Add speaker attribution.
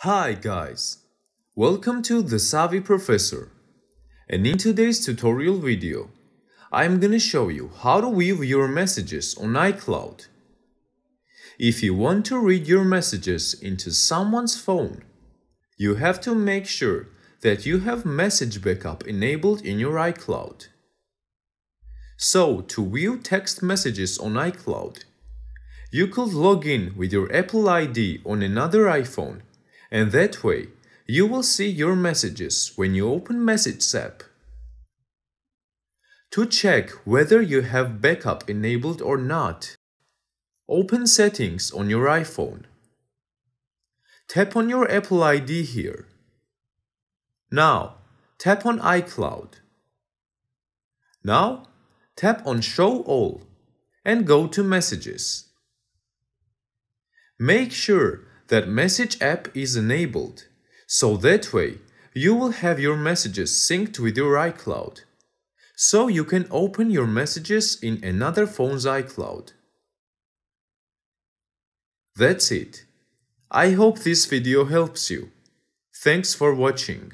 Speaker 1: Hi guys, welcome to The Savvy Professor and in today's tutorial video I'm gonna show you how to view your messages on iCloud. If you want to read your messages into someone's phone, you have to make sure that you have message backup enabled in your iCloud. So to view text messages on iCloud, you could log in with your Apple ID on another iPhone and that way you will see your messages when you open Messages app. To check whether you have backup enabled or not, open Settings on your iPhone. Tap on your Apple ID here. Now, tap on iCloud. Now, tap on Show All and go to Messages. Make sure that Message app is enabled, so that way you will have your messages synced with your iCloud, so you can open your messages in another phone's iCloud. That's it. I hope this video helps you. Thanks for watching.